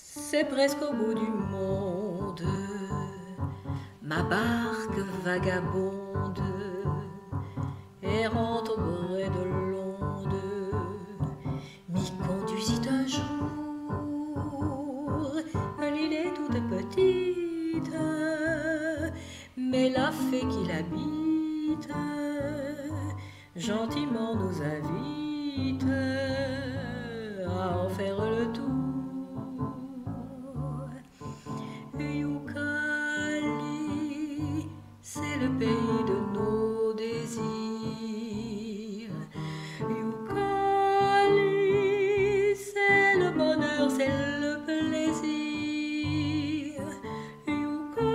C'est presque au bout du monde, ma barque vagabonde, errante au gré de l'onde, m'y conduisit un jour. L'île est toute petite, mais la fée qui l'habite gentiment nous invite à en faire le le pays de nos désirs. Yukali, c'est le bonheur, c'est le plaisir. Yukali,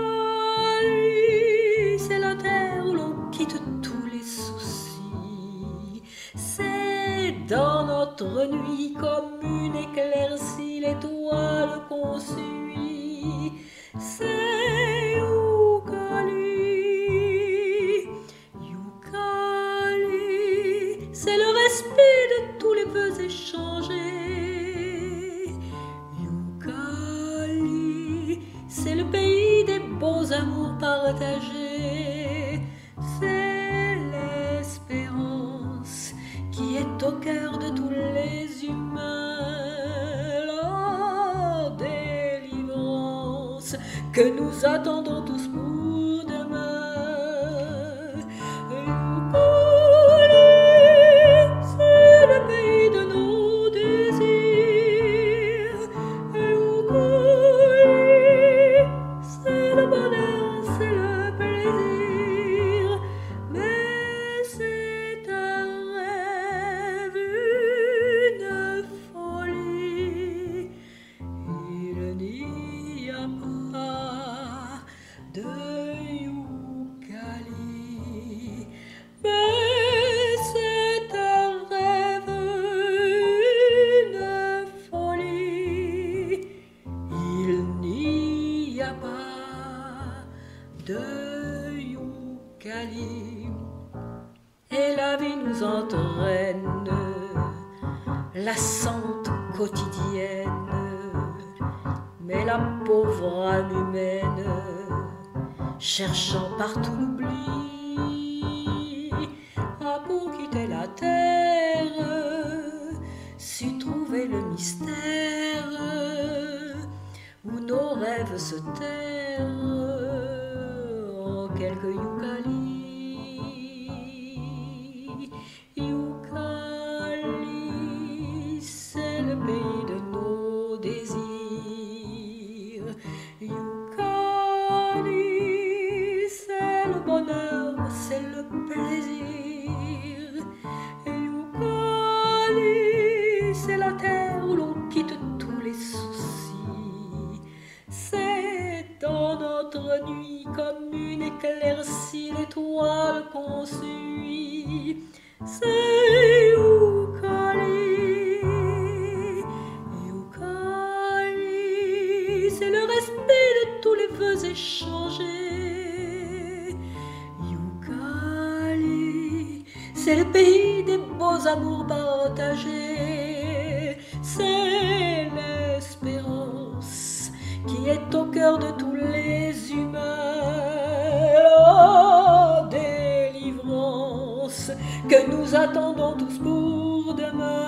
c'est la terre où l'on quitte tous les soucis. C'est dans notre nuit comme une éclaircie, l'étoile qu'on suit. C'est beaux amours partagés. C'est l'espérance qui est au cœur de tous les humains. La délivrance que nous attendons tous pour Et la vie nous entraîne, lassante quotidienne. Mais la pauvre âme humaine, cherchant partout l'oubli, a pour quitter la terre, su trouver le mystère où nos rêves se terrent en quelques Yukali. Nuit comme une éclaircie l'étoile qu'on suit. C'est c'est le respect de tous les vœux échangés. C'est le pays des beaux amours partagés. C'est est au cœur de tous les humains. Oh, délivrance que nous attendons tous pour demain.